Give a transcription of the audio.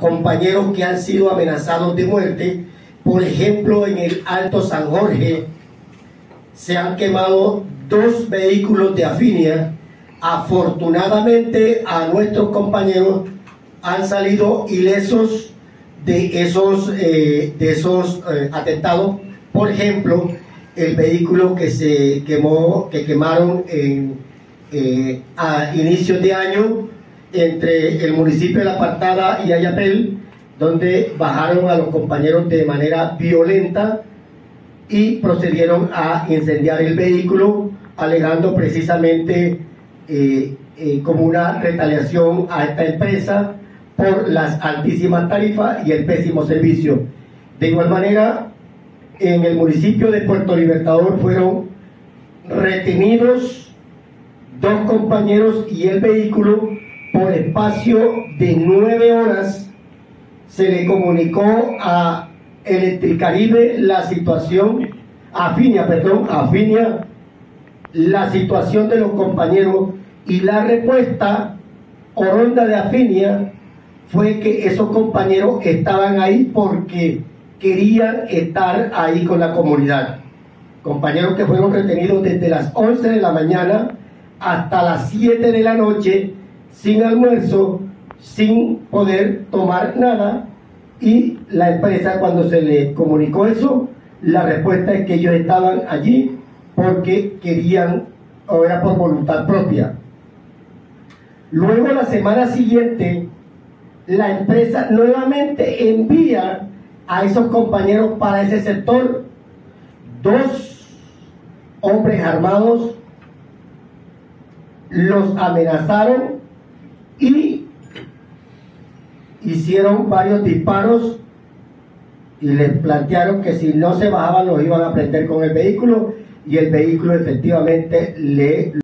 compañeros que han sido amenazados de muerte. Por ejemplo, en el Alto San Jorge se han quemado dos vehículos de Afinia. Afortunadamente a nuestros compañeros han salido ilesos de esos, eh, de esos eh, atentados. Por ejemplo, el vehículo que se quemó, que quemaron eh, a inicios de año entre el municipio de La Partada y Ayapel, donde bajaron a los compañeros de manera violenta y procedieron a incendiar el vehículo, alegando precisamente eh, eh, como una retaliación a esta empresa por las altísimas tarifas y el pésimo servicio. De igual manera, en el municipio de Puerto Libertador fueron retenidos dos compañeros y el vehículo por espacio de nueve horas se le comunicó a Electricaribe la situación, a Finia, perdón, a Finia, la situación de los compañeros y la respuesta oronda de Afinia fue que esos compañeros estaban ahí porque querían estar ahí con la comunidad. Compañeros que fueron retenidos desde las 11 de la mañana hasta las 7 de la noche, sin almuerzo, sin poder tomar nada. Y la empresa cuando se le comunicó eso, la respuesta es que ellos estaban allí porque querían, o era por voluntad propia. Luego la semana siguiente, la empresa nuevamente envía a esos compañeros para ese sector dos hombres armados los amenazaron y hicieron varios disparos y les plantearon que si no se bajaban los iban a prender con el vehículo y el vehículo efectivamente le